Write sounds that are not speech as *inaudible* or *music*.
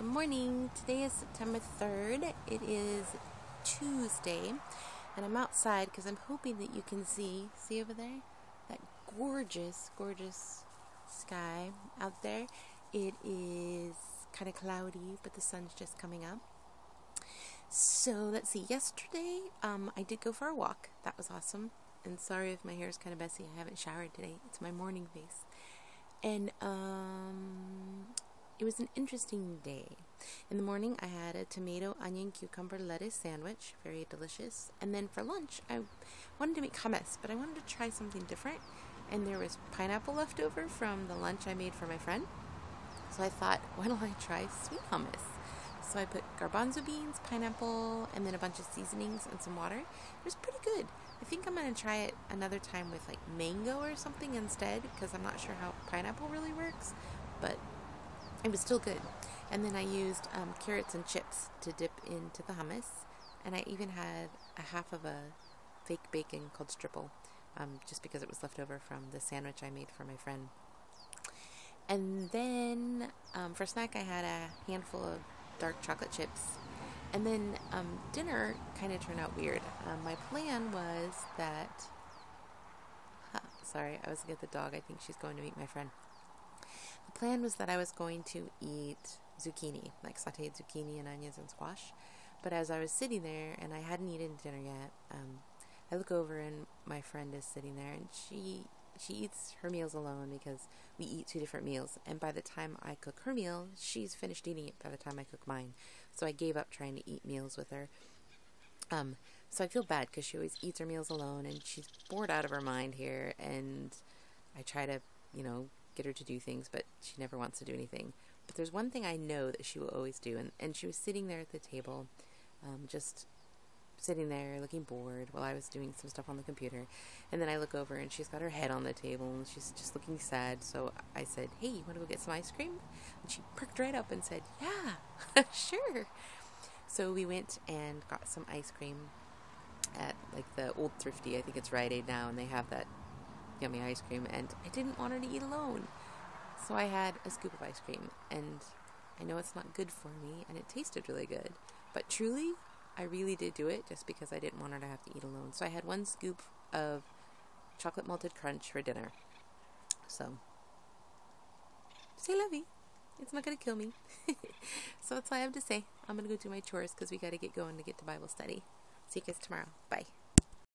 Good morning. Today is September 3rd. It is Tuesday, and I'm outside because I'm hoping that you can see, see over there, that gorgeous, gorgeous sky out there. It is kind of cloudy, but the sun's just coming up. So let's see. Yesterday, um, I did go for a walk. That was awesome. And sorry if my hair is kind of messy. I haven't showered today. It's my morning face. And um, it was an interesting day. In the morning, I had a tomato, onion, cucumber, lettuce sandwich, very delicious. And then for lunch, I wanted to make hummus, but I wanted to try something different. And there was pineapple left over from the lunch I made for my friend. So I thought, *laughs* why don't I try sweet hummus? So I put garbanzo beans, pineapple, and then a bunch of seasonings and some water. It was pretty good. I think I'm going to try it another time with like mango or something instead because I'm not sure how pineapple really works. But it was still good. And then I used um, carrots and chips to dip into the hummus. And I even had a half of a fake bacon called stripple, um, just because it was left over from the sandwich I made for my friend. And then um, for snack, I had a handful of dark chocolate chips. And then um, dinner kind of turned out weird. Um, my plan was that. Huh, sorry, I was looking at the dog. I think she's going to meet my friend. Plan was that I was going to eat zucchini, like sauteed zucchini and onions and squash. But as I was sitting there and I hadn't eaten dinner yet, um, I look over and my friend is sitting there and she she eats her meals alone because we eat two different meals. And by the time I cook her meal, she's finished eating it by the time I cook mine. So I gave up trying to eat meals with her. Um, so I feel bad because she always eats her meals alone and she's bored out of her mind here. And I try to, you know, get her to do things, but she never wants to do anything. But there's one thing I know that she will always do, and, and she was sitting there at the table, um, just sitting there looking bored while I was doing some stuff on the computer. And then I look over and she's got her head on the table and she's just looking sad. So I said, Hey, you want to go get some ice cream? And she perked right up and said, Yeah, *laughs* sure. So we went and got some ice cream at like the old thrifty. I think it's Rite Aid now, and they have that yummy ice cream, and I didn't want her to eat alone. So I had a scoop of ice cream, and I know it's not good for me, and it tasted really good. But truly, I really did do it just because I didn't want her to have to eat alone. So I had one scoop of chocolate malted crunch for dinner. So, say lovey. It's not going to kill me. *laughs* so that's all I have to say. I'm going to go do my chores because we got to get going to get to Bible study. See you guys tomorrow. Bye.